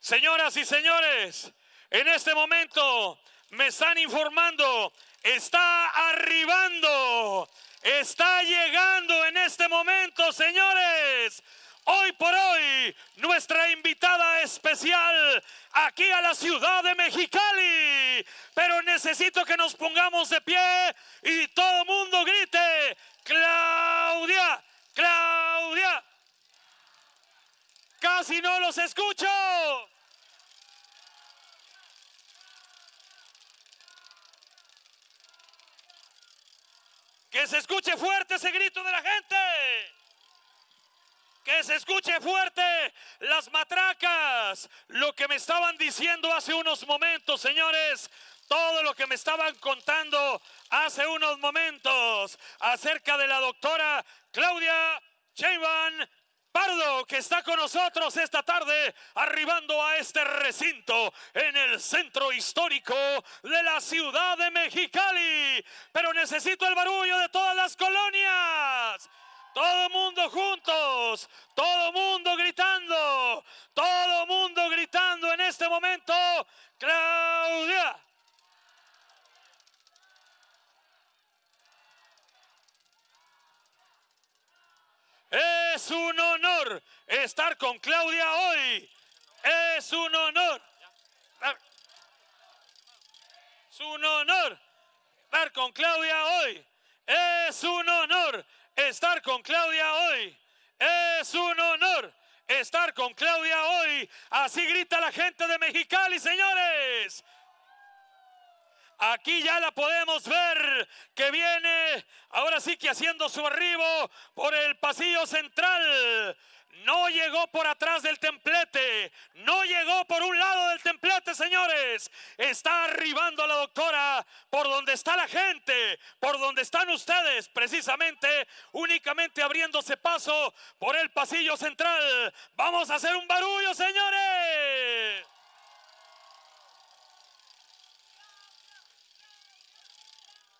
Señoras y señores, en este momento me están informando, está arribando, está llegando en este momento, señores. Hoy por hoy, nuestra invitada especial aquí a la ciudad de Mexicali. Pero necesito que nos pongamos de pie y todo el mundo grite, Claudia, Claudia. Casi no los escucho. Que se escuche fuerte ese grito de la gente. Que se escuche fuerte las matracas. Lo que me estaban diciendo hace unos momentos, señores. Todo lo que me estaban contando hace unos momentos acerca de la doctora Claudia Sheinbaum Que está con nosotros esta tarde, arribando a este recinto en el centro histórico de la ciudad de Mexicali. Pero necesito el barullo de todas las colonias. Todo mundo juntos, todo mundo gritando, todo mundo gritando en este momento, Claudia. Es un honor estar con Claudia hoy. Es un honor. Es un honor estar con Claudia hoy. Es un honor estar con Claudia hoy. Es un honor estar con Claudia hoy. Así grita la gente de Mexicali, señores. Aquí ya la podemos ver que viene ahora sí que haciendo su arribo por el pasillo central. No llegó por atrás del templete, no llegó por un lado del templete, señores. Está arribando la doctora por donde está la gente, por donde están ustedes, precisamente, únicamente abriéndose paso por el pasillo central. Vamos a hacer un barullo, señores.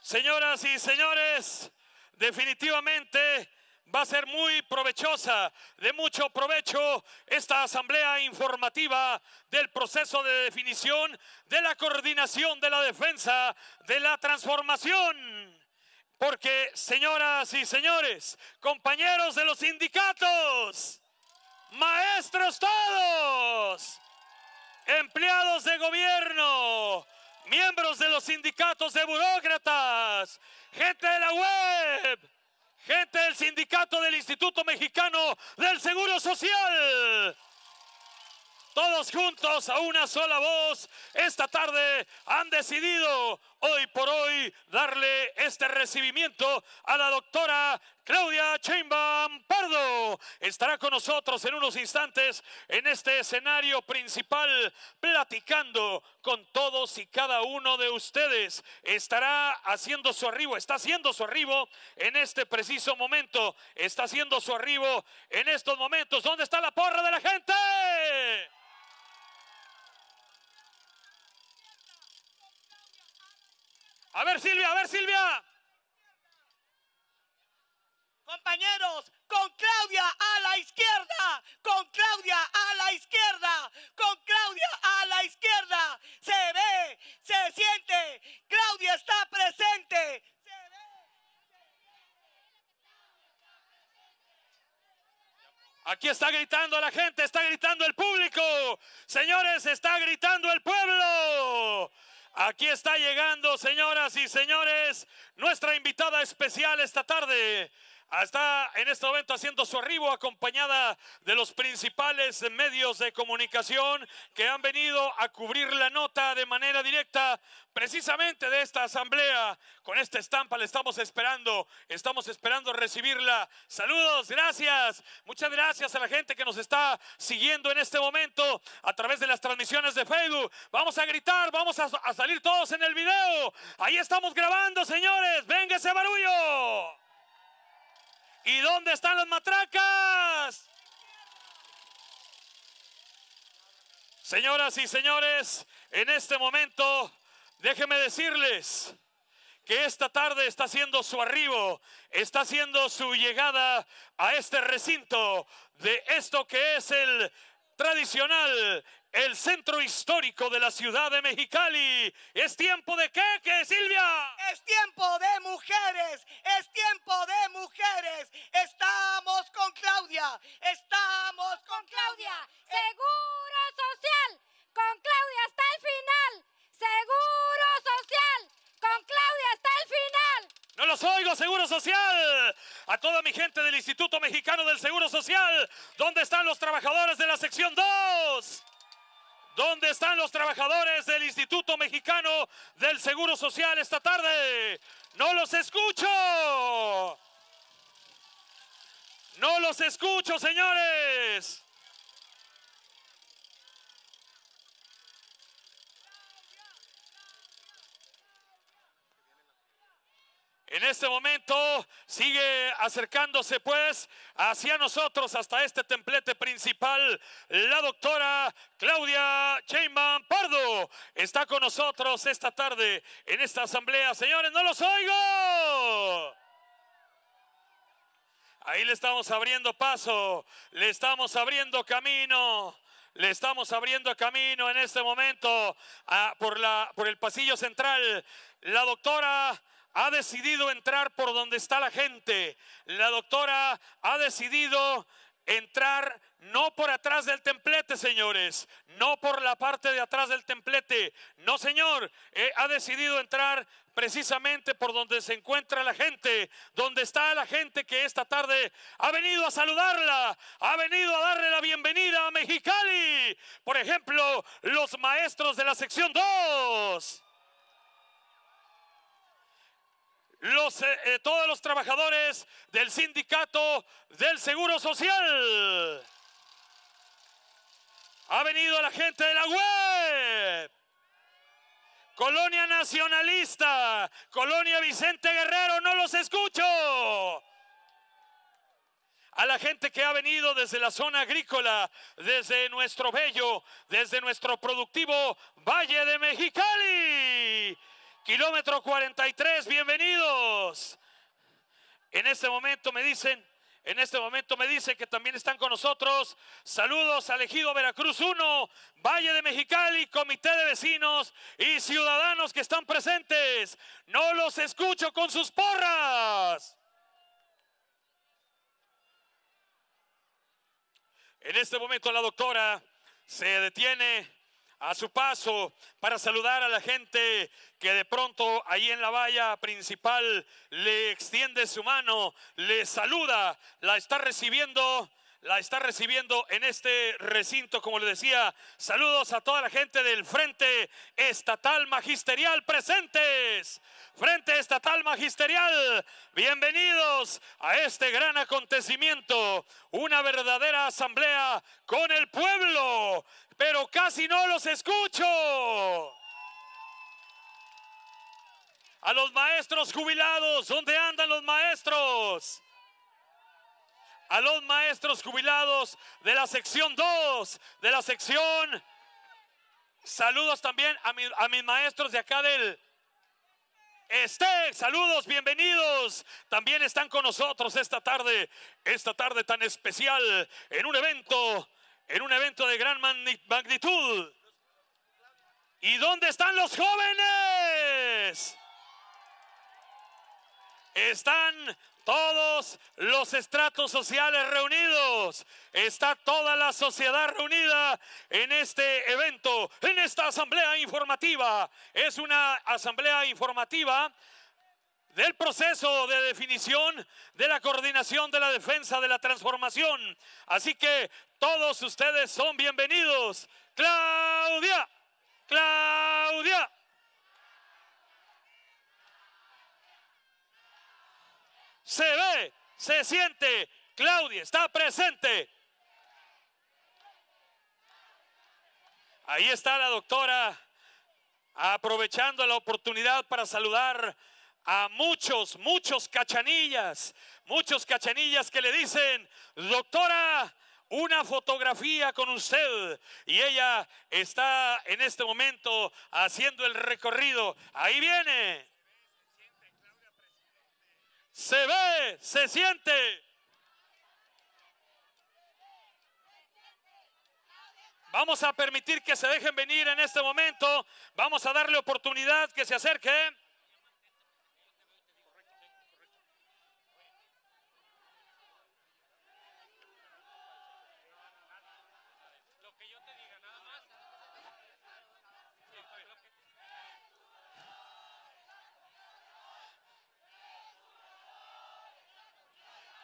Señoras y señores, definitivamente va a ser muy provechosa, de mucho provecho esta asamblea informativa del proceso de definición de la coordinación de la defensa de la transformación. Porque, señoras y señores, compañeros de los sindicatos, maestros todos, empleados de gobierno, miembros de los sindicatos de burócratas, gente de la web, gente del sindicato del Instituto Mexicano del Seguro Social. Todos juntos a una sola voz, esta tarde han decidido hoy por hoy darle este recibimiento a la doctora Claudia Chainbaum Pardo. Estará con nosotros en unos instantes en este escenario principal, platicando con todos y cada uno de ustedes. Estará haciendo su arribo, está haciendo su arribo en este preciso momento, está haciendo su arribo en estos momentos. ¿Dónde está la porra de la gente? A ver, Silvia, a ver, Silvia. Compañeros, con Claudia a la izquierda, con Claudia a la izquierda, con Claudia a la izquierda. Se ve, se siente, Claudia está presente. Aquí está gritando la gente, está gritando el público. Señores, está gritando el pueblo. Aquí está llegando, señoras y señores, nuestra invitada especial esta tarde. Está en este momento haciendo su arribo acompañada de los principales medios de comunicación que han venido a cubrir la nota de manera directa precisamente de esta asamblea. Con esta estampa le estamos esperando, estamos esperando recibirla. Saludos, gracias. Muchas gracias a la gente que nos está siguiendo en este momento a través de las transmisiones de Facebook. Vamos a gritar, vamos a, a salir todos en el video. Ahí estamos grabando, señores. Venga ese barullo. ¿Y dónde están las matracas? Señoras y señores, en este momento, déjenme decirles que esta tarde está haciendo su arribo, está haciendo su llegada a este recinto de esto que es el tradicional, el centro histórico de la ciudad de Mexicali. ¿Es tiempo de qué, qué Silvia? Es tiempo de mujeres, es tiempo de mujeres. Estamos con Claudia, estamos con Claudia. Seguro Social, con Claudia hasta el final. Seguro Social, con Claudia hasta el final. No los oigo, Seguro Social. A toda mi gente del Instituto Mexicano del Seguro Social. ¿Dónde están los trabajadores de la sección 2? ¿Dónde están los trabajadores del Instituto Mexicano del Seguro Social esta tarde? No los escucho. No los escucho, señores. En este momento sigue acercándose pues hacia nosotros hasta este templete principal la doctora Claudia Sheinbaum Pardo. Está con nosotros esta tarde en esta asamblea. Señores, no los oigo. Ahí le estamos abriendo paso, le estamos abriendo camino. Le estamos abriendo camino en este momento ah, por, la, por el pasillo central. La doctora ha decidido entrar por donde está la gente. La doctora ha decidido entrar no por atrás del templete, señores, no por la parte de atrás del templete. No, señor, eh, ha decidido entrar precisamente por donde se encuentra la gente, donde está la gente que esta tarde ha venido a saludarla, ha venido a darle la bienvenida a Mexicali. Por ejemplo, los maestros de la sección 2. Los, eh, eh, todos los trabajadores del sindicato del Seguro Social. Ha venido la gente de la web. Colonia Nacionalista, Colonia Vicente Guerrero, no los escucho. A la gente que ha venido desde la zona agrícola, desde nuestro bello, desde nuestro productivo Valle de Mexicali. Kilómetro 43, bienvenidos. En este momento me dicen, en este momento me dicen que también están con nosotros. Saludos al Ejido Veracruz 1, Valle de Mexicali, Comité de Vecinos y ciudadanos que están presentes. No los escucho con sus porras. En este momento la doctora se detiene a su paso para saludar a la gente que de pronto ahí en la valla principal le extiende su mano, le saluda, la está recibiendo la está recibiendo en este recinto, como le decía. Saludos a toda la gente del Frente Estatal Magisterial presentes. Frente Estatal Magisterial, bienvenidos a este gran acontecimiento, una verdadera asamblea con el pueblo, pero casi no los escucho. A los maestros jubilados, ¿dónde andan los maestros? a los maestros jubilados de la sección 2, de la sección. Saludos también a, mis maestros de acá del Este, saludos, bienvenidos. También están con nosotros esta tarde, esta tarde tan especial, en un evento, en un evento de gran magnitud. ¿Y dónde están los jóvenes? Están todos los estratos sociales reunidos. Está toda la sociedad reunida en este evento, en esta asamblea informativa. Es una asamblea informativa del proceso de definición de la coordinación de la defensa de la transformación. Así que todos ustedes son bienvenidos. Claudia, Claudia. se ve, se siente. Claudia está presente. Ahí está la doctora aprovechando la oportunidad para saludar a muchos, muchos cachanillas, muchos cachanillas que le dicen, doctora, una fotografía con usted. Y ella está en este momento haciendo el recorrido. Ahí viene se ve, se siente. Vamos a permitir que se dejen venir en este momento. Vamos a darle oportunidad que se acerque.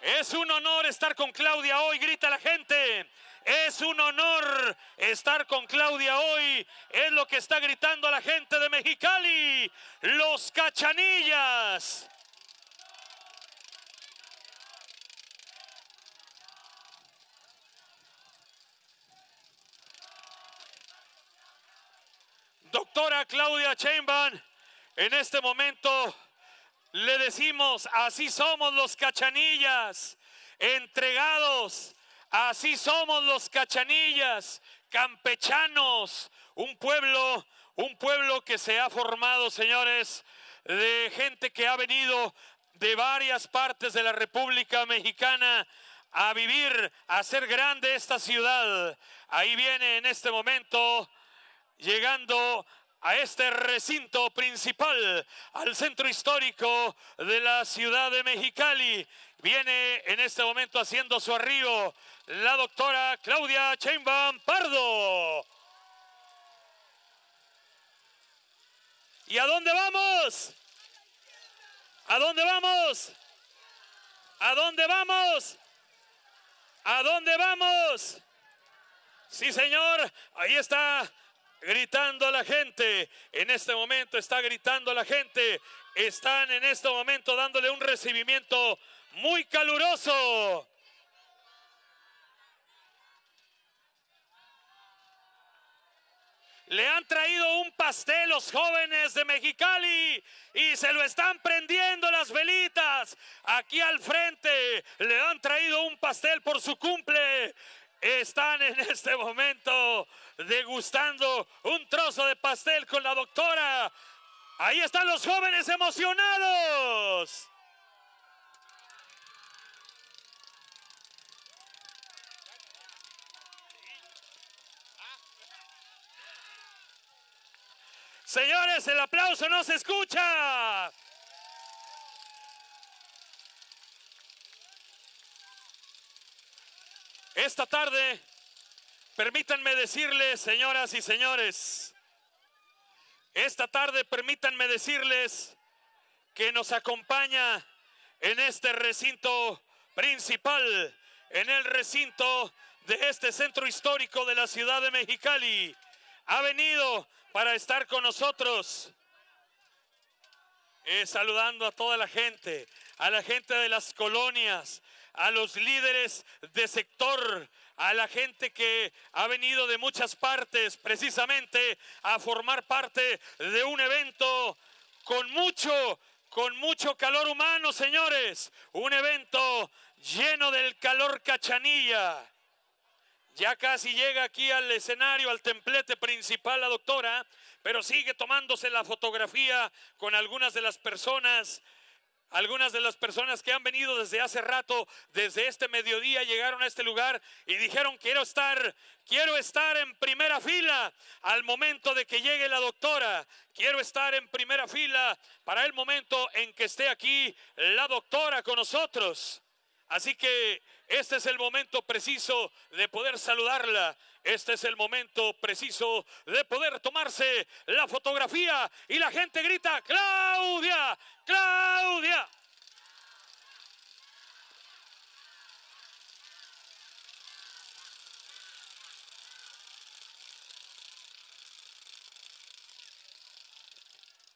Es un honor estar con Claudia hoy, grita la gente. Es un honor estar con Claudia hoy. Es lo que está gritando la gente de Mexicali. Los cachanillas. Doctora Claudia Chainban, en este momento le decimos, así somos los cachanillas, entregados, así somos los cachanillas, campechanos, un pueblo, un pueblo que se ha formado, señores, de gente que ha venido de varias partes de la República Mexicana a vivir, a hacer grande esta ciudad. Ahí viene en este momento llegando a este recinto principal, al centro histórico de la ciudad de Mexicali. Viene en este momento haciendo su arribo la doctora Claudia Chainbaum Pardo. ¿Y a dónde vamos? ¿A dónde vamos? ¿A dónde vamos? ¿A dónde vamos? Sí, señor, ahí está gritando la gente. En este momento está gritando la gente. Están en este momento dándole un recibimiento muy caluroso. Le han traído un pastel los jóvenes de Mexicali y se lo están prendiendo las velitas. Aquí al frente le han traído un pastel por su cumple están en este momento degustando un trozo de pastel con la doctora. Ahí están los jóvenes emocionados. Señores, el aplauso no se escucha. Esta tarde, permítanme decirles, señoras y señores, esta tarde permítanme decirles que nos acompaña en este recinto principal, en el recinto de este centro histórico de la ciudad de Mexicali. Ha venido para estar con nosotros, eh, saludando a toda la gente, a la gente de las colonias, a los líderes de sector, a la gente que ha venido de muchas partes precisamente a formar parte de un evento con mucho, con mucho calor humano, señores. Un evento lleno del calor cachanilla. Ya casi llega aquí al escenario, al templete principal la doctora, pero sigue tomándose la fotografía con algunas de las personas algunas de las personas que han venido desde hace rato, desde este mediodía, llegaron a este lugar y dijeron, quiero estar, quiero estar en primera fila al momento de que llegue la doctora. Quiero estar en primera fila para el momento en que esté aquí la doctora con nosotros. Así que este es el momento preciso de poder saludarla. Este es el momento preciso de poder tomarse la fotografía y la gente grita, Claudia, Claudia.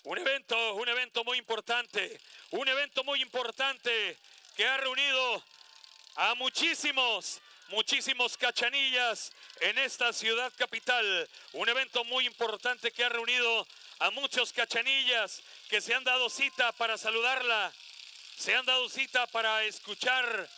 Un evento, un evento muy importante, un evento muy importante que ha reunido a muchísimos, muchísimos cachanillas en esta ciudad capital. Un evento muy importante que ha reunido a muchos cachanillas que se han dado cita para saludarla, se han dado cita para escuchar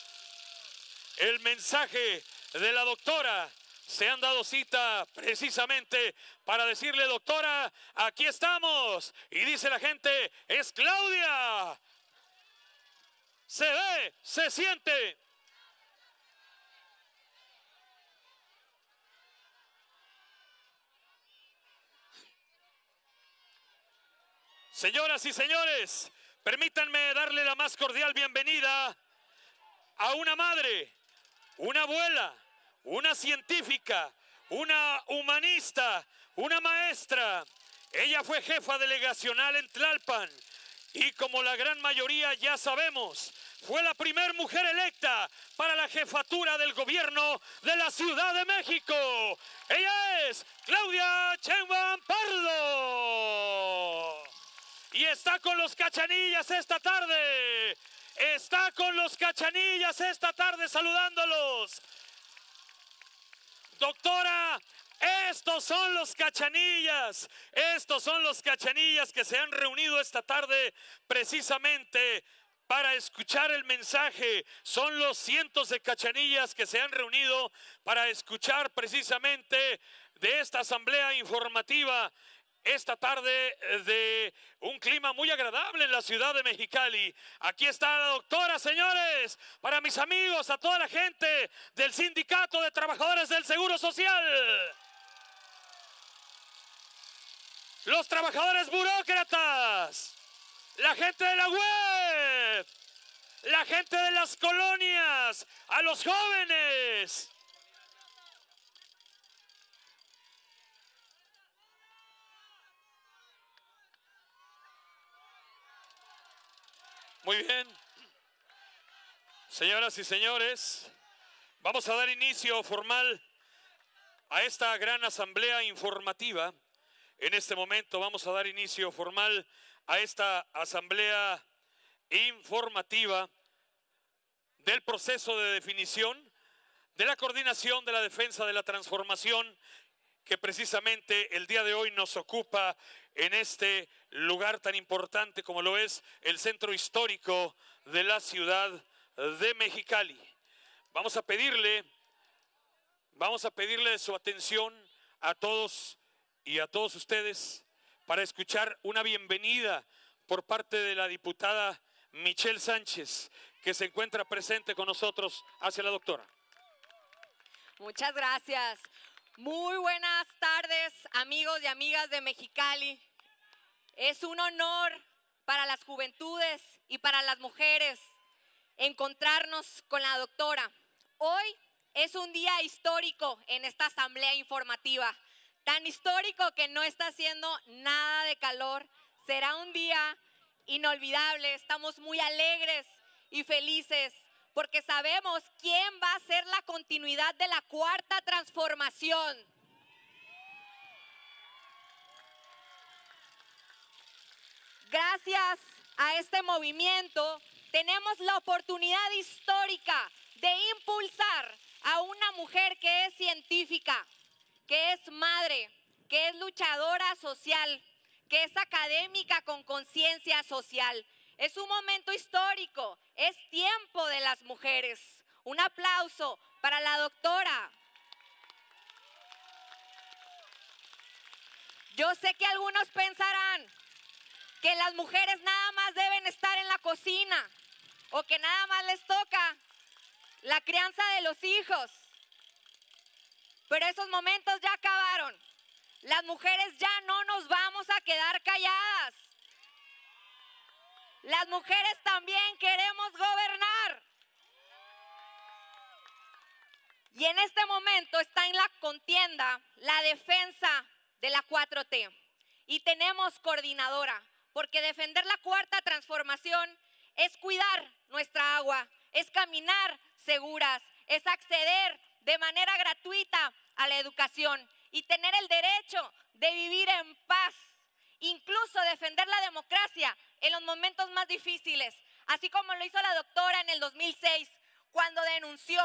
el mensaje de la doctora. Se han dado cita precisamente para decirle, doctora, aquí estamos. Y dice la gente, es Claudia se ve, se siente. Señoras y señores, permítanme darle la más cordial bienvenida a una madre, una abuela, una científica, una humanista, una maestra. Ella fue jefa delegacional en Tlalpan, y como la gran mayoría ya sabemos, fue la primera mujer electa para la jefatura del gobierno de la Ciudad de México. Ella es Claudia Sheinbaum Pardo. Y está con los cachanillas esta tarde. Está con los cachanillas esta tarde saludándolos. Doctora, estos son los cachanillas. Estos son los cachanillas que se han reunido esta tarde precisamente para escuchar el mensaje. Son los cientos de cachanillas que se han reunido para escuchar precisamente de esta asamblea informativa esta tarde eh, de un clima muy agradable en la ciudad de Mexicali. Aquí está la doctora, señores, para mis amigos, a toda la gente del Sindicato de Trabajadores del Seguro Social. Los trabajadores burócratas, la gente de la web, la gente de las colonias, a los jóvenes. Muy bien. Señoras y señores, vamos a dar inicio formal a esta gran asamblea informativa. En este momento vamos a dar inicio formal a esta asamblea informativa del proceso de definición de la coordinación de la defensa de la transformación que precisamente el día de hoy nos ocupa en este lugar tan importante como lo es el centro histórico de la ciudad de Mexicali. Vamos a pedirle, vamos a pedirle su atención a todos y a todos ustedes para escuchar una bienvenida por parte de la diputada Michelle Sánchez, que se encuentra presente con nosotros hacia la doctora. Muchas gracias. Muy buenas tardes, amigos y amigas de Mexicali. Es un honor para las juventudes y para las mujeres encontrarnos con la doctora. Hoy es un día histórico en esta asamblea informativa, tan histórico que no está haciendo nada de calor. Será un día inolvidable, estamos muy alegres y felices porque sabemos quién va a ser la continuidad de la cuarta transformación. Gracias a este movimiento tenemos la oportunidad histórica de impulsar a una mujer que es científica, que es madre, que es luchadora social, que es académica con conciencia social, es un momento histórico, es tiempo de las mujeres. Un aplauso para la doctora. Yo sé que algunos pensarán que las mujeres nada más deben estar en la cocina o que nada más les toca la crianza de los hijos. Pero esos momentos ya acabaron. Las mujeres ya no nos vamos a quedar calladas. Las mujeres también queremos gobernar. Y en este momento está en la contienda la defensa de la 4T. Y tenemos coordinadora, porque defender la cuarta transformación es cuidar nuestra agua, es caminar seguras, es acceder de manera gratuita a la educación y tener el derecho de vivir en paz, incluso defender la democracia en los momentos más difíciles, así como lo hizo la doctora en el 2006, cuando denunció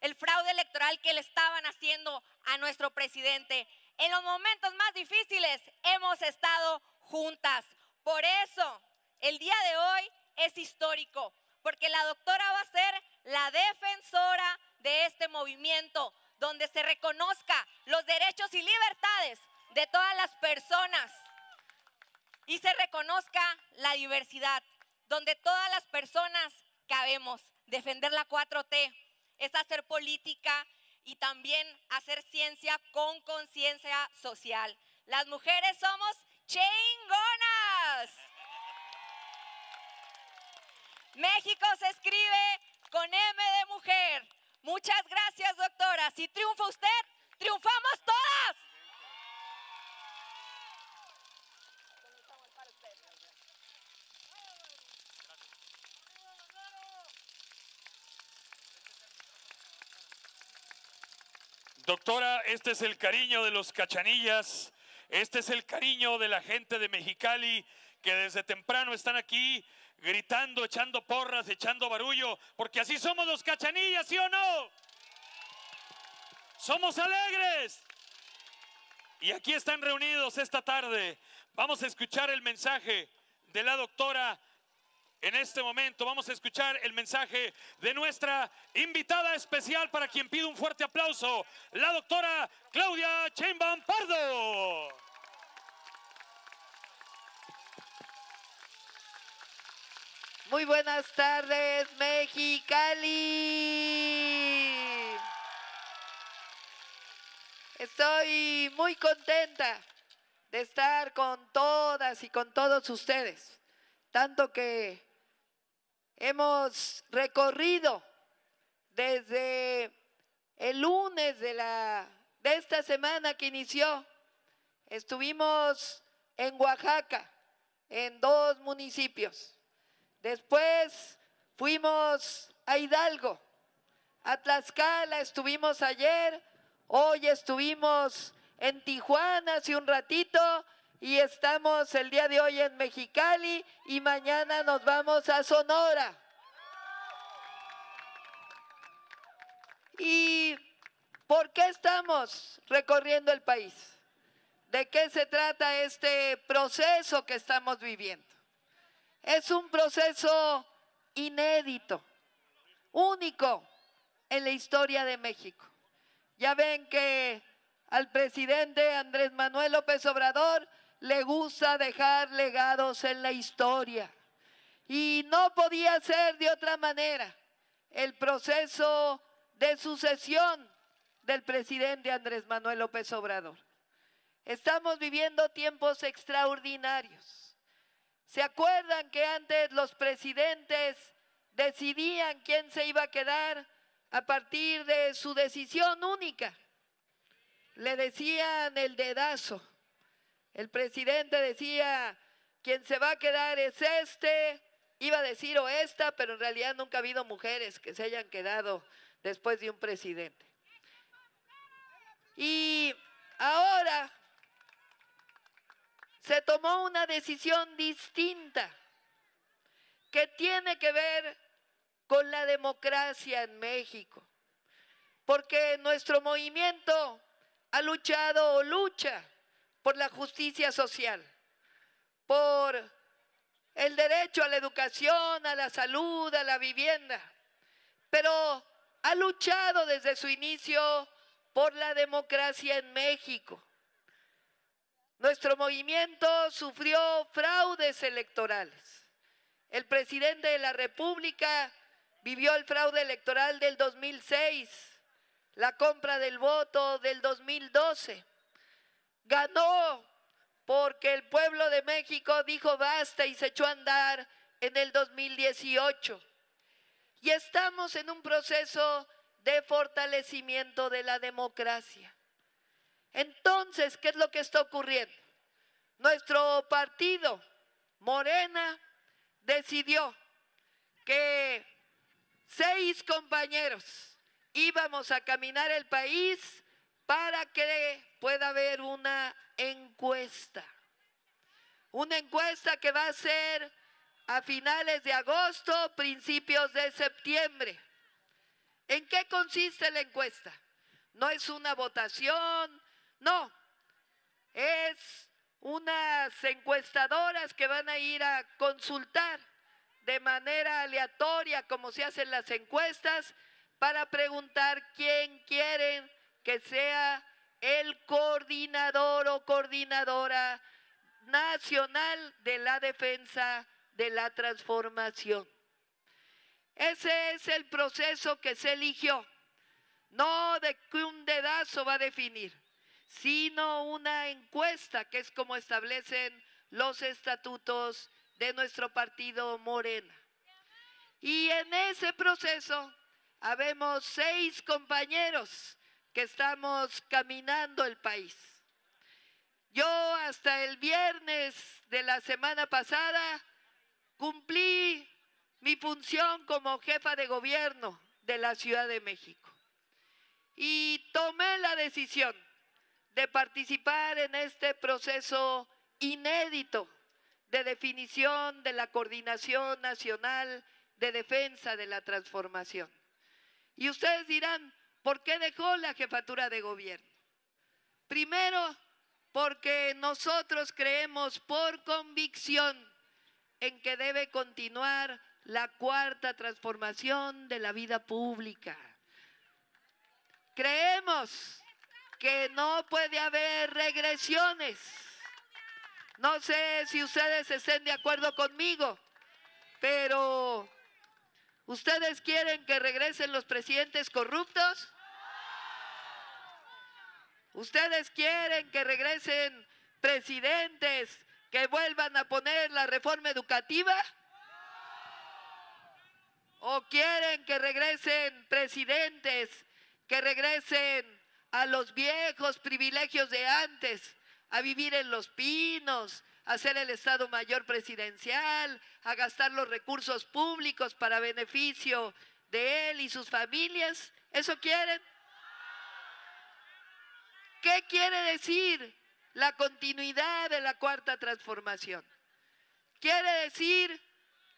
el fraude electoral que le estaban haciendo a nuestro presidente. En los momentos más difíciles hemos estado juntas. Por eso, el día de hoy es histórico, porque la doctora va a ser la defensora de este movimiento, donde se reconozca los derechos y libertades de todas las personas y se reconozca la diversidad, donde todas las personas cabemos. Defender la 4T es hacer política y también hacer ciencia con conciencia social. Las mujeres somos chingonas. México se escribe con M de mujer. Muchas gracias, doctora. Si triunfa usted, triunfamos todas. Doctora, este es el cariño de los cachanillas, este es el cariño de la gente de Mexicali que desde temprano están aquí gritando, echando porras, echando barullo, porque así somos los cachanillas, ¿sí o no? Somos alegres. Y aquí están reunidos esta tarde. Vamos a escuchar el mensaje de la doctora en este momento vamos a escuchar el mensaje de nuestra invitada especial para quien pide un fuerte aplauso, la doctora Claudia Chainbaum Pardo. Muy buenas tardes, Mexicali. Estoy muy contenta de estar con todas y con todos ustedes, tanto que Hemos recorrido desde el lunes de, la, de esta semana que inició. Estuvimos en Oaxaca, en dos municipios. Después fuimos a Hidalgo, a Tlaxcala, estuvimos ayer, hoy estuvimos en Tijuana hace un ratito y estamos el día de hoy en Mexicali y mañana nos vamos a Sonora. ¿Y por qué estamos recorriendo el país? ¿De qué se trata este proceso que estamos viviendo? Es un proceso inédito, único en la historia de México. Ya ven que al presidente Andrés Manuel López Obrador le gusta dejar legados en la historia. Y no podía ser de otra manera. El proceso de sucesión del presidente Andrés Manuel López Obrador. Estamos viviendo tiempos extraordinarios. ¿Se acuerdan que antes los presidentes decidían quién se iba a quedar a partir de su decisión única? Le decían el dedazo. El presidente decía, quien se va a quedar es este, iba a decir o esta, pero en realidad nunca ha habido mujeres que se hayan quedado después de un presidente. Y ahora se tomó una decisión distinta que tiene que ver con la democracia en México, porque nuestro movimiento ha luchado o lucha por la justicia social, por el derecho a la educación, a la salud, a la vivienda, pero ha luchado desde su inicio por la democracia en México. Nuestro movimiento sufrió fraudes electorales. El presidente de la República vivió el fraude electoral del 2006, la compra del voto del 2012 ganó porque el pueblo de México dijo basta y se echó a andar en el 2018. Y estamos en un proceso de fortalecimiento de la democracia. Entonces, ¿qué es lo que está ocurriendo? Nuestro partido, Morena, decidió que seis compañeros íbamos a caminar el país para que pueda haber una encuesta. Una encuesta que va a ser a finales de agosto, principios de septiembre. ¿En qué consiste la encuesta? No es una votación, no. Es unas encuestadoras que van a ir a consultar de manera aleatoria, como se hacen las encuestas, para preguntar quién quieren que sea el coordinador o coordinadora nacional de la defensa de la transformación. Ese es el proceso que se eligió, no de que un dedazo va a definir, sino una encuesta, que es como establecen los estatutos de nuestro partido Morena. Y en ese proceso habemos seis compañeros que estamos caminando el país. Yo hasta el viernes de la semana pasada cumplí mi función como jefa de gobierno de la Ciudad de México y tomé la decisión de participar en este proceso inédito de definición de la Coordinación Nacional de Defensa de la Transformación. Y ustedes dirán, ¿por qué dejó la jefatura de gobierno? Primero, porque nosotros creemos por convicción en que debe continuar la cuarta transformación de la vida pública. Creemos que no puede haber regresiones. No sé si ustedes estén de acuerdo conmigo, pero ¿ustedes quieren que regresen los presidentes corruptos? ¿Ustedes quieren que regresen presidentes que vuelvan a poner la reforma educativa? ¿O quieren que regresen presidentes que regresen a los viejos privilegios de antes, a vivir en los pinos, a ser el Estado Mayor Presidencial, a gastar los recursos públicos para beneficio de él y sus familias? ¿Eso quieren? ¿Qué quiere decir la continuidad de la cuarta transformación? Quiere decir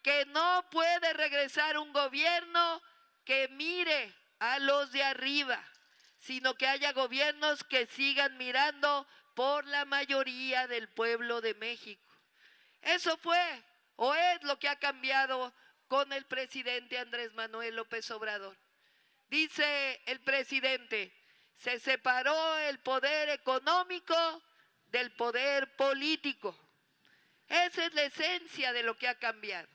que no puede regresar un gobierno que mire a los de arriba, sino que haya gobiernos que sigan mirando por la mayoría del pueblo de México. Eso fue o es lo que ha cambiado con el presidente Andrés Manuel López Obrador. Dice el presidente, se separó el poder económico del poder político. Esa es la esencia de lo que ha cambiado.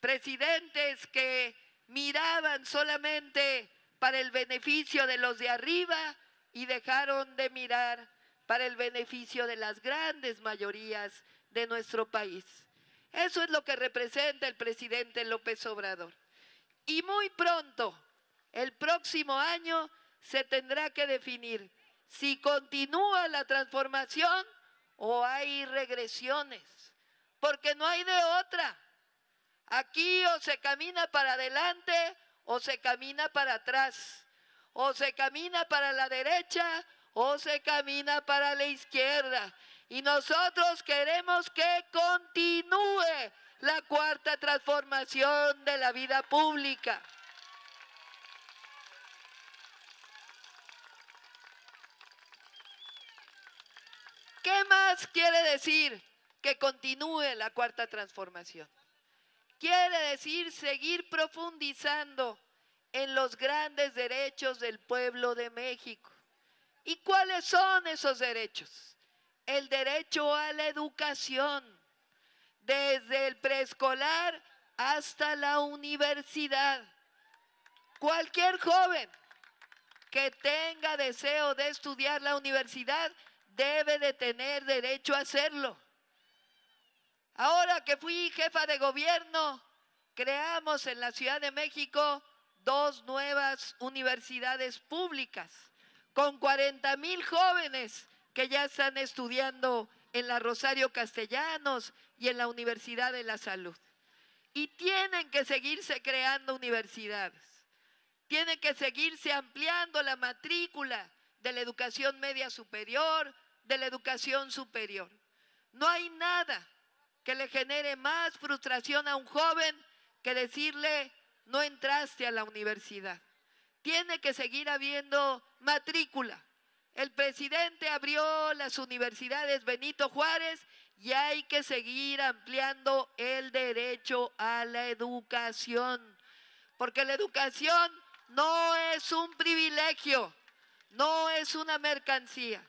Presidentes que miraban solamente para el beneficio de los de arriba y dejaron de mirar para el beneficio de las grandes mayorías de nuestro país. Eso es lo que representa el presidente López Obrador. Y muy pronto, el próximo año, se tendrá que definir si continúa la transformación o hay regresiones, porque no hay de otra. Aquí o se camina para adelante o se camina para atrás, o se camina para la derecha o se camina para la izquierda. Y nosotros queremos que continúe la cuarta transformación de la vida pública. ¿Qué más quiere decir que continúe la cuarta transformación? Quiere decir seguir profundizando en los grandes derechos del pueblo de México. ¿Y cuáles son esos derechos? El derecho a la educación, desde el preescolar hasta la universidad. Cualquier joven que tenga deseo de estudiar la universidad debe de tener derecho a hacerlo. Ahora que fui jefa de gobierno, creamos en la Ciudad de México dos nuevas universidades públicas con 40 mil jóvenes que ya están estudiando en la Rosario Castellanos y en la Universidad de la Salud. Y tienen que seguirse creando universidades. Tienen que seguirse ampliando la matrícula de la educación media superior, de la educación superior. No hay nada que le genere más frustración a un joven que decirle no entraste a la universidad. Tiene que seguir habiendo matrícula. El presidente abrió las universidades Benito Juárez y hay que seguir ampliando el derecho a la educación. Porque la educación no es un privilegio, no es una mercancía,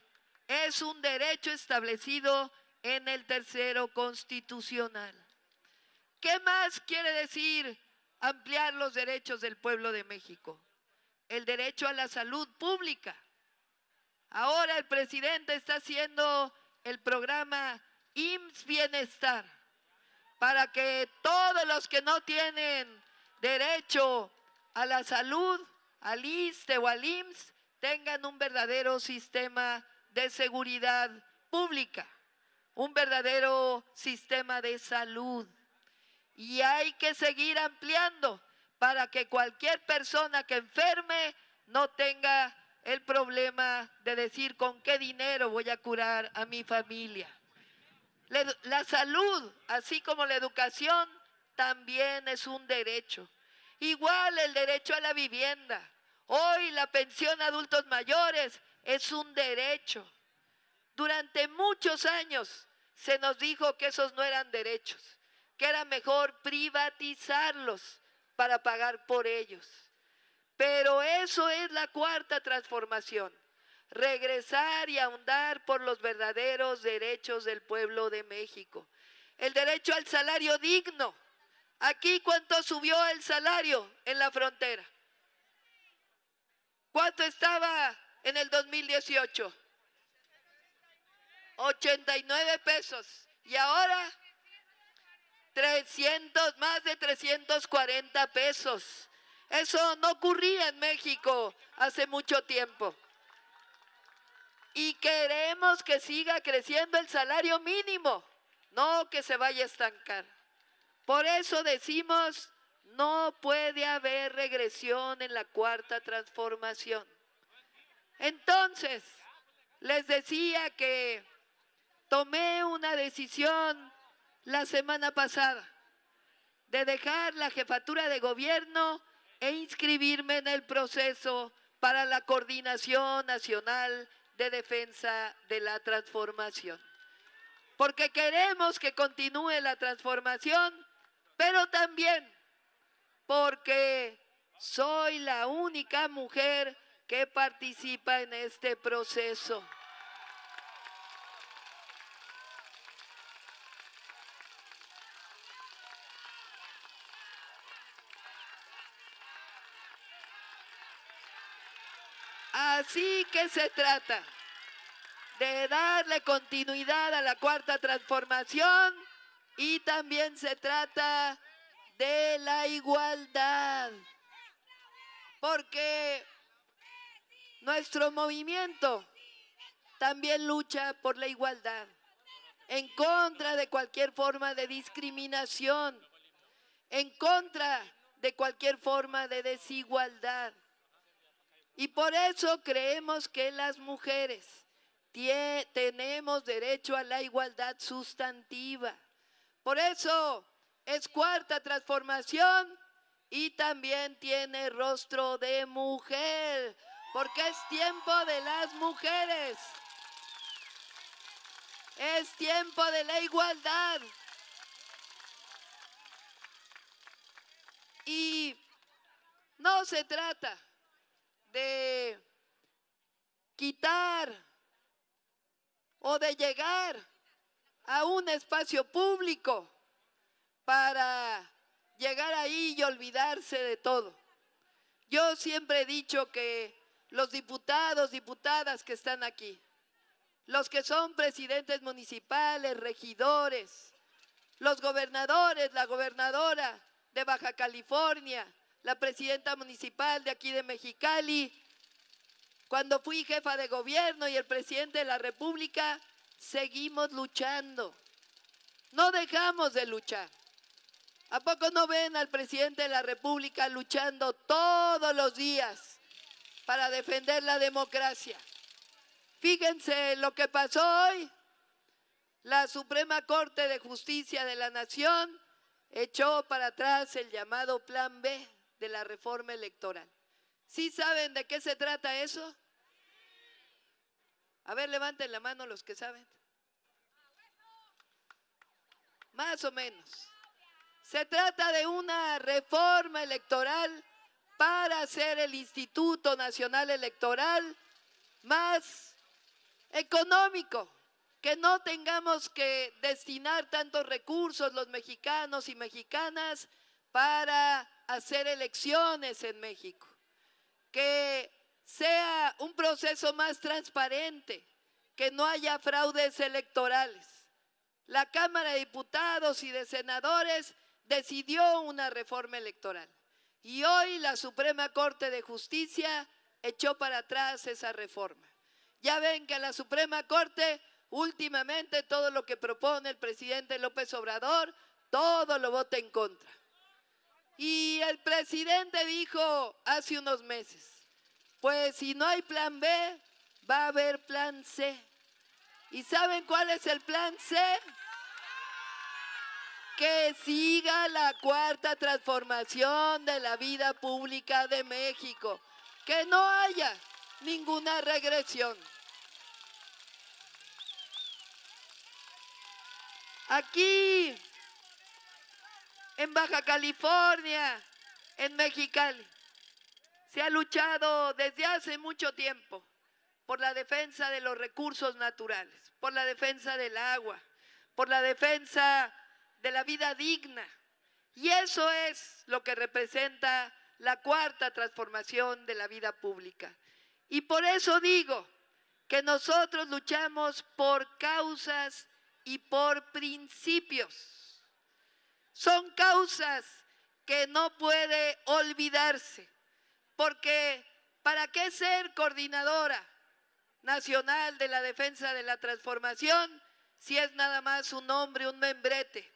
es un derecho establecido en el tercero constitucional. ¿Qué más quiere decir ampliar los derechos del pueblo de México? El derecho a la salud pública. Ahora el presidente está haciendo el programa IMSS Bienestar para que todos los que no tienen derecho a la salud, al ISTE o al IMSS, tengan un verdadero sistema de seguridad pública, un verdadero sistema de salud. Y hay que seguir ampliando para que cualquier persona que enferme no tenga el problema de decir con qué dinero voy a curar a mi familia. La salud, así como la educación, también es un derecho. Igual el derecho a la vivienda. Hoy la pensión a adultos mayores es un derecho. Durante muchos años se nos dijo que esos no eran derechos, que era mejor privatizarlos para pagar por ellos. Pero eso es la cuarta transformación, regresar y ahondar por los verdaderos derechos del pueblo de México. El derecho al salario digno. Aquí cuánto subió el salario en la frontera. ¿Cuánto estaba en el 2018? 89 pesos. Y ahora 300, más de 340 pesos. Eso no ocurría en México hace mucho tiempo. Y queremos que siga creciendo el salario mínimo, no que se vaya a estancar. Por eso decimos, no puede haber regresión en la cuarta transformación. Entonces, les decía que tomé una decisión la semana pasada de dejar la jefatura de gobierno e inscribirme en el proceso para la Coordinación Nacional de Defensa de la Transformación. Porque queremos que continúe la transformación, pero también porque soy la única mujer que participa en este proceso. Así que se trata de darle continuidad a la cuarta transformación y también se trata de la igualdad. Porque nuestro movimiento también lucha por la igualdad, en contra de cualquier forma de discriminación, en contra de cualquier forma de desigualdad. Y por eso creemos que las mujeres tenemos derecho a la igualdad sustantiva. Por eso es cuarta transformación y también tiene rostro de mujer, porque es tiempo de las mujeres. Es tiempo de la igualdad. Y no se trata de quitar o de llegar a un espacio público para llegar ahí y olvidarse de todo. Yo siempre he dicho que los diputados, diputadas que están aquí, los que son presidentes municipales, regidores, los gobernadores, la gobernadora de Baja California, la presidenta municipal de aquí de Mexicali, cuando fui jefa de gobierno y el presidente de la República, seguimos luchando. No dejamos de luchar. ¿A poco no ven al presidente de la República luchando todos los días para defender la democracia? Fíjense lo que pasó hoy. La Suprema Corte de Justicia de la Nación echó para atrás el llamado Plan B de la reforma electoral. ¿Sí saben de qué se trata eso? A ver, levanten la mano los que saben. Más o menos. Se trata de una reforma electoral para hacer el Instituto Nacional Electoral más económico, que no tengamos que destinar tantos recursos los mexicanos y mexicanas para hacer elecciones en México, que sea un proceso más transparente, que no haya fraudes electorales. La Cámara de Diputados y de Senadores decidió una reforma electoral. Y hoy la Suprema Corte de Justicia echó para atrás esa reforma. Ya ven que la Suprema Corte últimamente todo lo que propone el presidente López Obrador, todo lo vota en contra. Y el presidente dijo hace unos meses, pues si no hay plan B, va a haber plan C. ¿Y saben cuál es el plan C? Que siga la cuarta transformación de la vida pública de México. Que no haya ninguna regresión. Aquí, en Baja California, en Mexicali, se ha luchado desde hace mucho tiempo por la defensa de los recursos naturales, por la defensa del agua, por la defensa de la vida digna. Y eso es lo que representa la cuarta transformación de la vida pública. Y por eso digo que nosotros luchamos por causas y por principios. Son causas que no puede olvidarse, porque ¿para qué ser coordinadora nacional de la defensa de la transformación si es nada más un hombre, un membrete?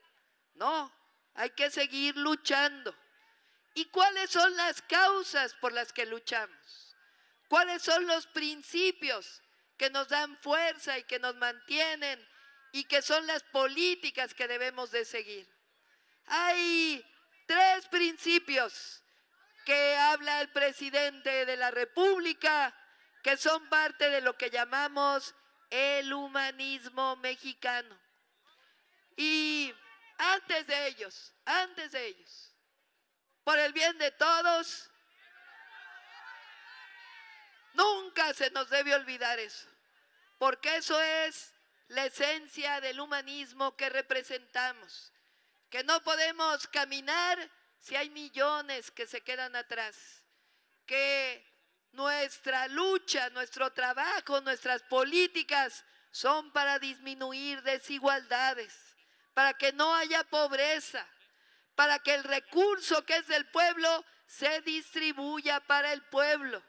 No, hay que seguir luchando. ¿Y cuáles son las causas por las que luchamos? ¿Cuáles son los principios que nos dan fuerza y que nos mantienen y que son las políticas que debemos de seguir. Hay tres principios que habla el presidente de la República que son parte de lo que llamamos el humanismo mexicano. Y antes de ellos, antes de ellos, por el bien de todos, nunca se nos debe olvidar eso, porque eso es la esencia del humanismo que representamos, que no podemos caminar si hay millones que se quedan atrás, que nuestra lucha, nuestro trabajo, nuestras políticas son para disminuir desigualdades, para que no haya pobreza, para que el recurso que es del pueblo se distribuya para el pueblo.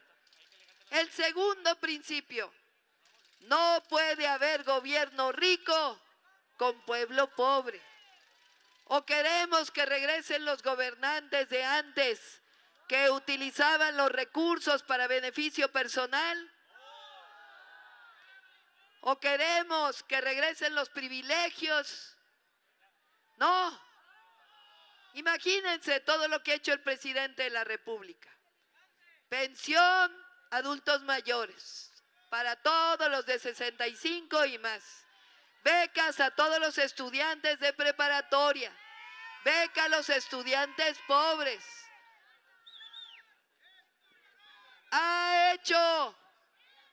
El segundo principio, no puede haber gobierno rico con pueblo pobre. O queremos que regresen los gobernantes de antes que utilizaban los recursos para beneficio personal. O queremos que regresen los privilegios. No. Imagínense todo lo que ha hecho el presidente de la República. Pensión, adultos mayores para todos los de 65 y más. Becas a todos los estudiantes de preparatoria. Beca a los estudiantes pobres. Ha hecho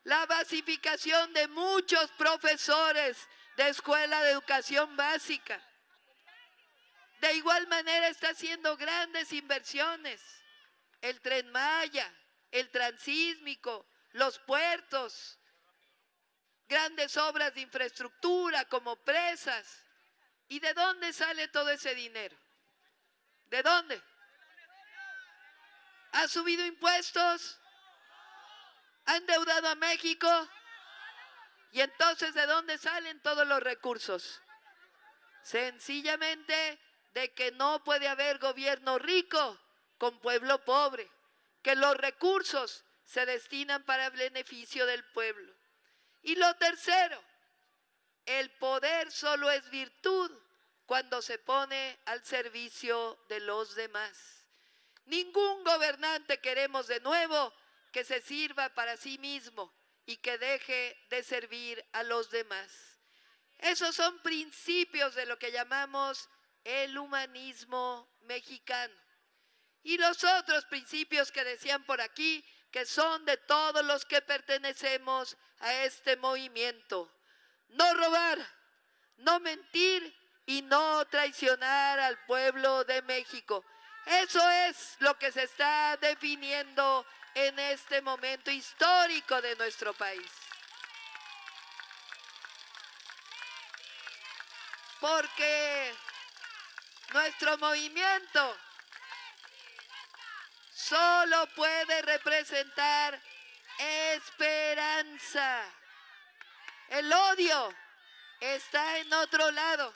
la basificación de muchos profesores de escuela de educación básica. De igual manera está haciendo grandes inversiones. El tren Maya, el transísmico, los puertos, grandes obras de infraestructura como presas. ¿Y de dónde sale todo ese dinero? ¿De dónde? ¿Ha subido impuestos? ¿Ha endeudado a México? ¿Y entonces de dónde salen todos los recursos? Sencillamente de que no puede haber gobierno rico con pueblo pobre, que los recursos se destinan para el beneficio del pueblo. Y lo tercero, el poder solo es virtud cuando se pone al servicio de los demás. Ningún gobernante queremos de nuevo que se sirva para sí mismo y que deje de servir a los demás. Esos son principios de lo que llamamos el humanismo mexicano. Y los otros principios que decían por aquí que son de todos los que pertenecemos a este movimiento. No robar, no mentir y no traicionar al pueblo de México. Eso es lo que se está definiendo en este momento histórico de nuestro país. Porque nuestro movimiento solo puede representar esperanza. El odio está en otro lado.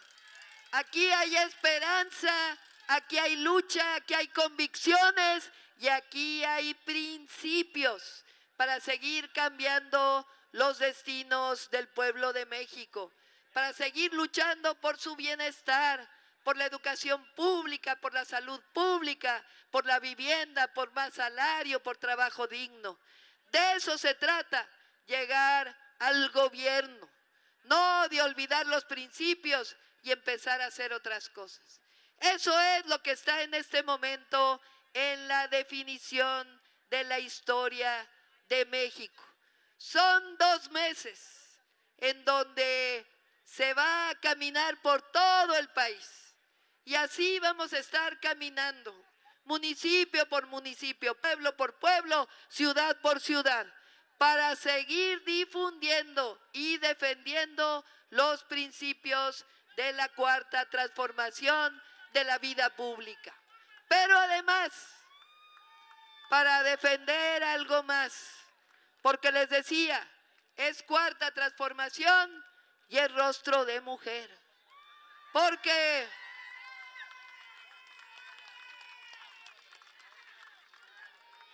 Aquí hay esperanza, aquí hay lucha, aquí hay convicciones y aquí hay principios para seguir cambiando los destinos del pueblo de México, para seguir luchando por su bienestar, por la educación pública, por la salud pública, por la vivienda, por más salario, por trabajo digno. De eso se trata, llegar al gobierno, no de olvidar los principios y empezar a hacer otras cosas. Eso es lo que está en este momento en la definición de la historia de México. Son dos meses en donde se va a caminar por todo el país. Y así vamos a estar caminando, municipio por municipio, pueblo por pueblo, ciudad por ciudad, para seguir difundiendo y defendiendo los principios de la cuarta transformación de la vida pública. Pero además, para defender algo más, porque les decía, es cuarta transformación y es rostro de mujer. Porque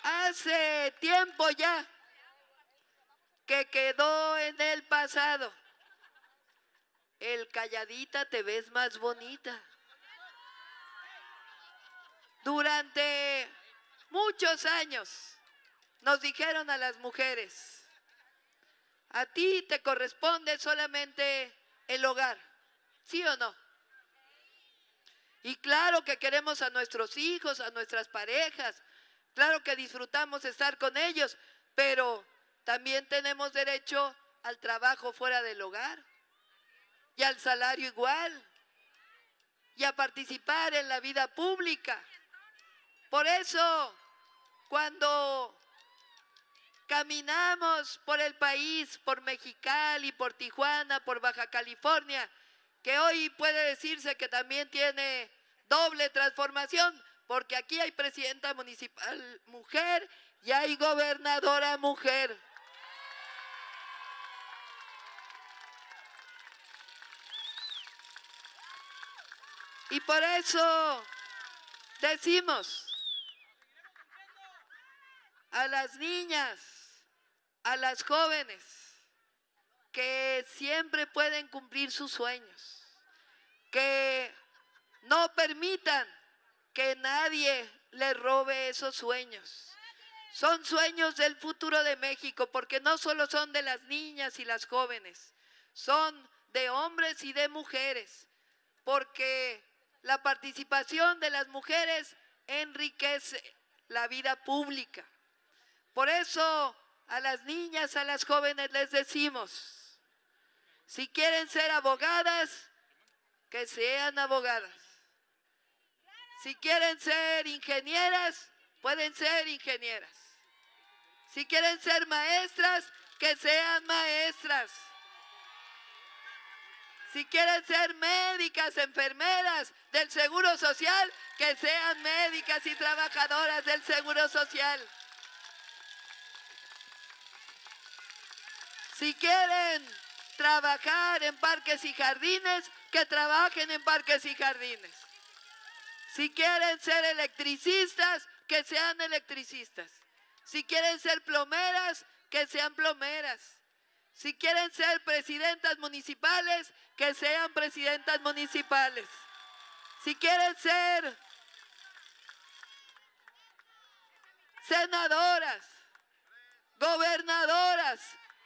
hace tiempo ya que quedó en el pasado. El calladita te ves más bonita. Durante muchos años nos dijeron a las mujeres, a ti te corresponde solamente el hogar, ¿sí o no? Y claro que queremos a nuestros hijos, a nuestras parejas, claro que disfrutamos estar con ellos, pero también tenemos derecho al trabajo fuera del hogar y al salario igual y a participar en la vida pública. Por eso, cuando caminamos por el país, por Mexicali, por Tijuana, por Baja California, que hoy puede decirse que también tiene doble transformación, porque aquí hay presidenta municipal mujer y hay gobernadora mujer. Y por eso decimos a las niñas, a las jóvenes, que siempre pueden cumplir sus sueños, que no permitan que nadie les robe esos sueños. Son sueños del futuro de México, porque no solo son de las niñas y las jóvenes, son de hombres y de mujeres, porque la participación de las mujeres enriquece la vida pública. Por eso a las niñas, a las jóvenes les decimos, si quieren ser abogadas, que sean abogadas. Si quieren ser ingenieras, pueden ser ingenieras. Si quieren ser maestras, que sean maestras. Si quieren ser médicas, enfermeras del Seguro Social, que sean médicas y trabajadoras del Seguro Social. Si quieren trabajar en parques y jardines, que trabajen en parques y jardines. Si quieren ser electricistas, que sean electricistas. Si quieren ser plomeras, que sean plomeras. Si quieren ser presidentas municipales, que sean presidentas municipales. Si quieren ser senadoras, gobernadoras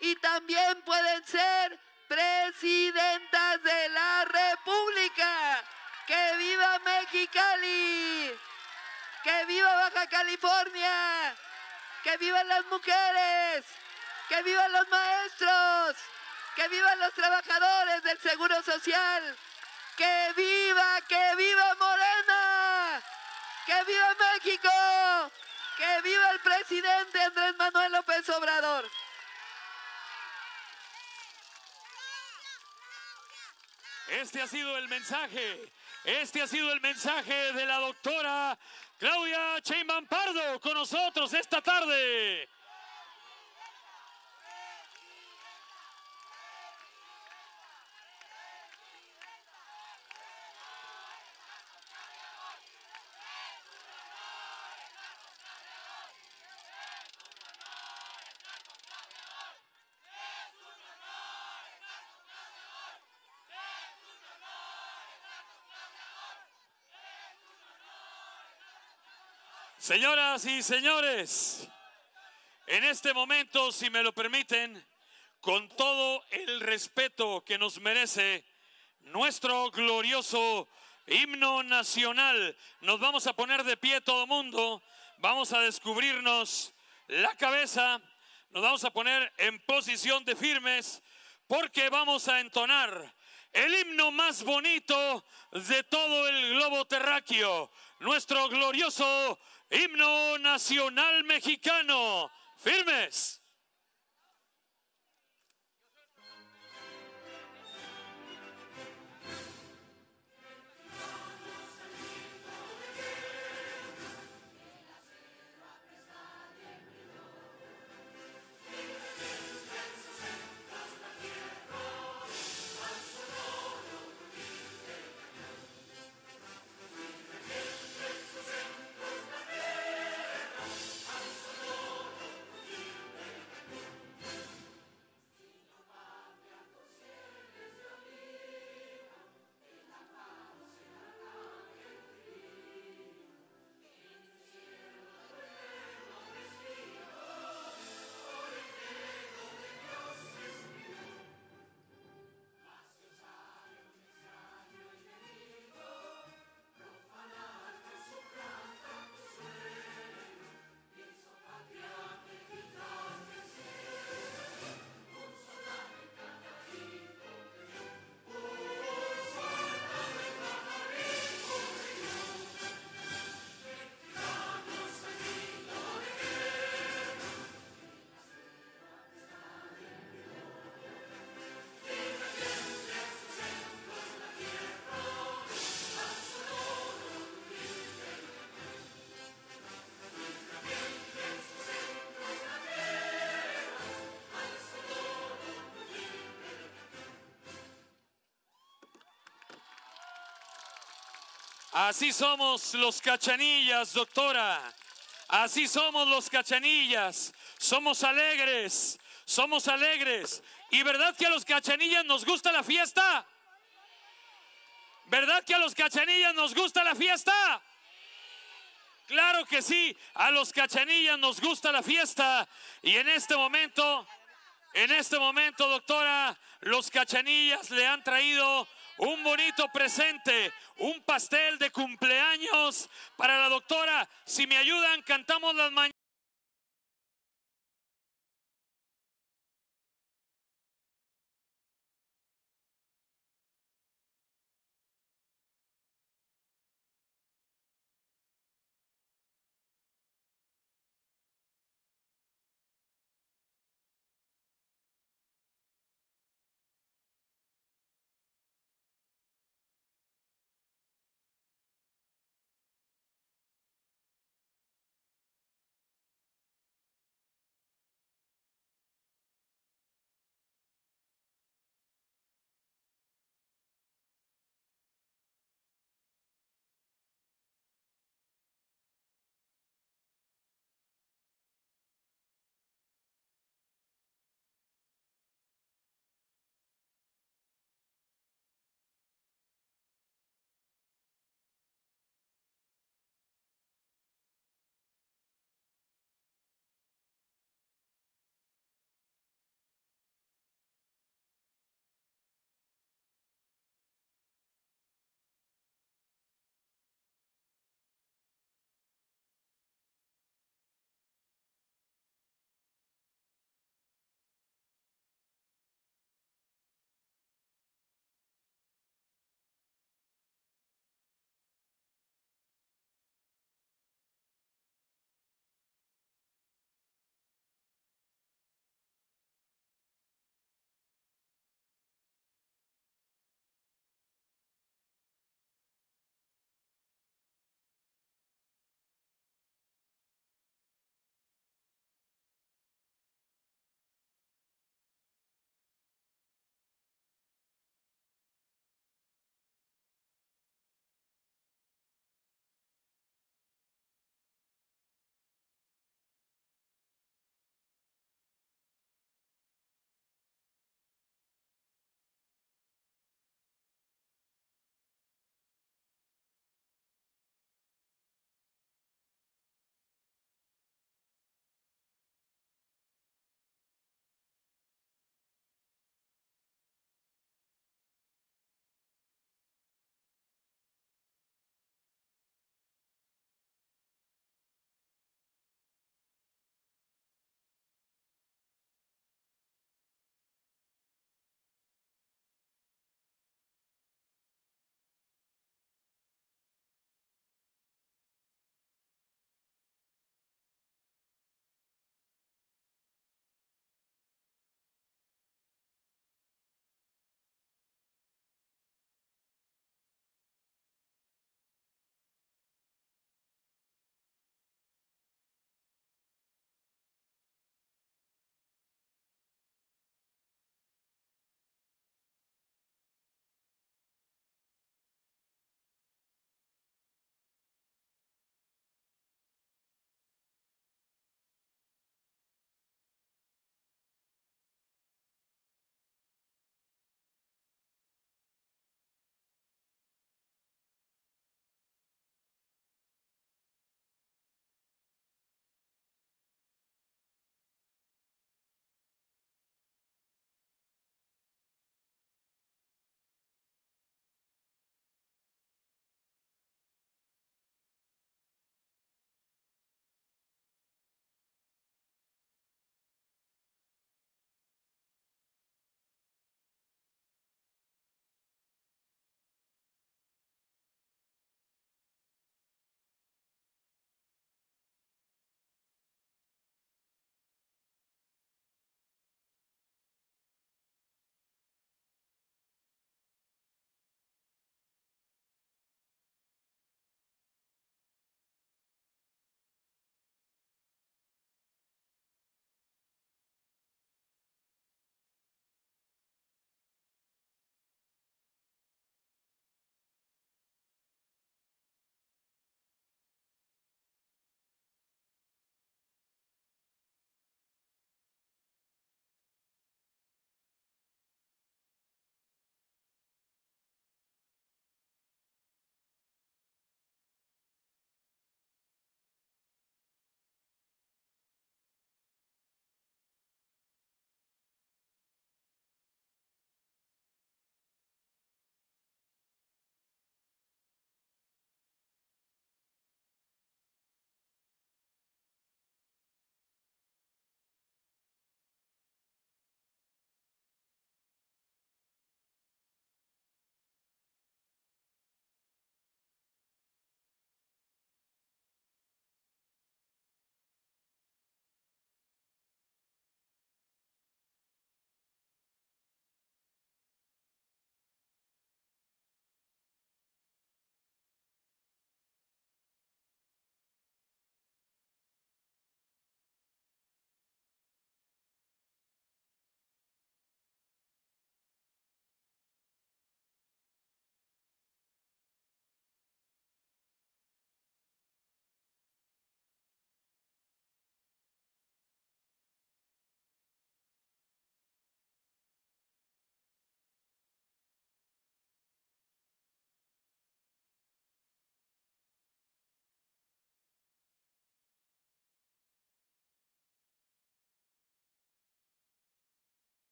y también pueden ser presidentas de la República. ¡Que viva Mexicali! ¡Que viva Baja California! ¡Que vivan las mujeres! ¡Que vivan los maestros! ¡Que vivan los trabajadores del Seguro Social! ¡Que viva, que viva Morena! ¡Que viva México! ¡Que viva el presidente Andrés Manuel López Obrador! Este ha sido el mensaje. Este ha sido el mensaje de la doctora Claudia Sheinbaum Pardo con nosotros esta tarde. Señoras y señores, en este momento, si me lo permiten, con todo el respeto que nos merece nuestro glorioso himno nacional, nos vamos a poner de pie todo mundo, vamos a descubrirnos la cabeza, nos vamos a poner en posición de firmes, porque vamos a entonar el himno más bonito de todo el globo terráqueo, nuestro glorioso himno nacional mexicano. Firmes. Así somos los cachanillas, doctora. Así somos los cachanillas. Somos alegres, somos alegres. ¿Y verdad que a los cachanillas nos gusta la fiesta? ¿Verdad que a los cachanillas nos gusta la fiesta? Claro que sí, a los cachanillas nos gusta la fiesta. Y en este momento, en este momento, doctora, los cachanillas le han traído un bonito presente, un pastel de cumpleaños para la doctora. Si me ayudan, cantamos las mañanas.